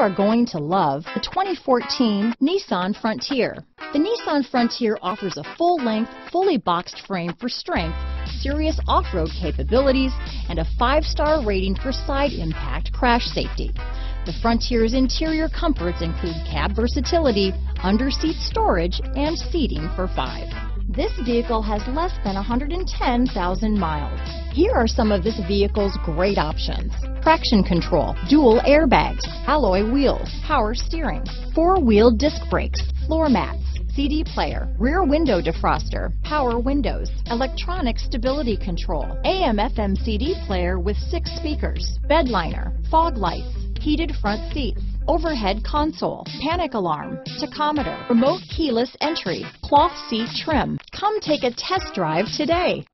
are going to love the 2014 Nissan Frontier. The Nissan Frontier offers a full-length, fully boxed frame for strength, serious off-road capabilities, and a five-star rating for side impact crash safety. The Frontier's interior comforts include cab versatility, under-seat storage, and seating for five. This vehicle has less than 110,000 miles. Here are some of this vehicle's great options. Traction control, dual airbags, alloy wheels, power steering, four-wheel disc brakes, floor mats, CD player, rear window defroster, power windows, electronic stability control, AM FM CD player with six speakers, bed liner, fog lights, heated front seats, overhead console, panic alarm, tachometer, remote keyless entry, cloth seat trim. Come take a test drive today.